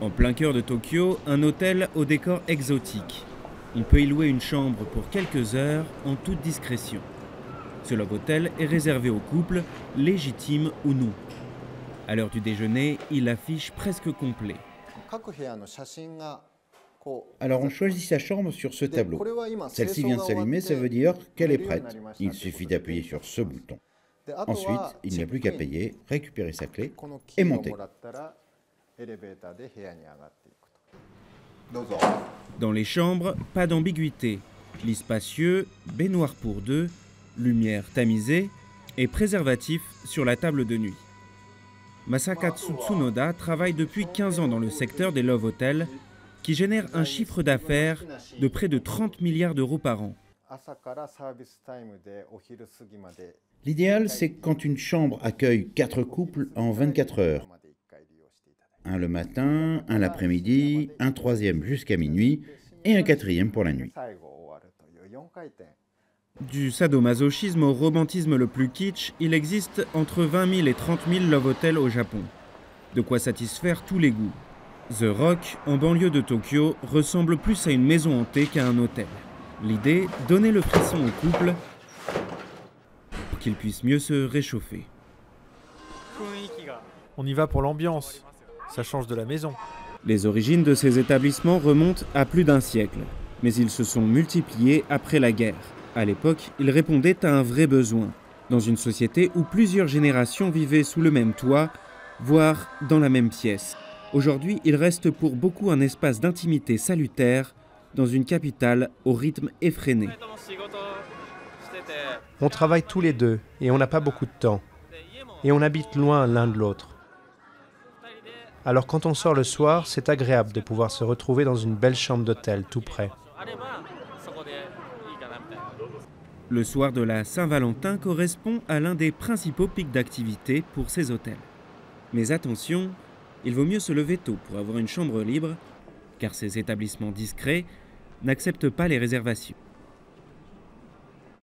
En plein cœur de Tokyo, un hôtel au décor exotique. On peut y louer une chambre pour quelques heures en toute discrétion. Ce love hotel est réservé aux couples, légitimes ou non. À l'heure du déjeuner, il affiche presque complet. Alors on choisit sa chambre sur ce tableau. Celle-ci vient de s'allumer, ça veut dire qu'elle est prête. Il suffit d'appuyer sur ce bouton. Ensuite, il n'y a plus qu'à payer, récupérer sa clé et monter. Dans les chambres, pas d'ambiguïté. Lit spacieux, baignoire pour deux, lumière tamisée et préservatif sur la table de nuit. Masakatsu Tsunoda travaille depuis 15 ans dans le secteur des love hotels qui génère un chiffre d'affaires de près de 30 milliards d'euros par an. L'idéal, c'est quand une chambre accueille quatre couples en 24 heures. Un le matin, un l'après-midi, un troisième jusqu'à minuit et un quatrième pour la nuit. Du sadomasochisme au romantisme le plus kitsch, il existe entre 20 000 et 30 000 love hotels au Japon. De quoi satisfaire tous les goûts. The Rock, en banlieue de Tokyo, ressemble plus à une maison hantée qu'à un hôtel. L'idée, donner le frisson au couple pour qu'ils puissent mieux se réchauffer. On y va pour l'ambiance. Ça change de la maison. Les origines de ces établissements remontent à plus d'un siècle, mais ils se sont multipliés après la guerre. À l'époque, ils répondaient à un vrai besoin, dans une société où plusieurs générations vivaient sous le même toit, voire dans la même pièce. Aujourd'hui, il reste pour beaucoup un espace d'intimité salutaire dans une capitale au rythme effréné. On travaille tous les deux et on n'a pas beaucoup de temps. Et on habite loin l'un de l'autre. Alors quand on sort le soir, c'est agréable de pouvoir se retrouver dans une belle chambre d'hôtel tout près. Le soir de la Saint-Valentin correspond à l'un des principaux pics d'activité pour ces hôtels. Mais attention, il vaut mieux se lever tôt pour avoir une chambre libre, car ces établissements discrets n'acceptent pas les réservations.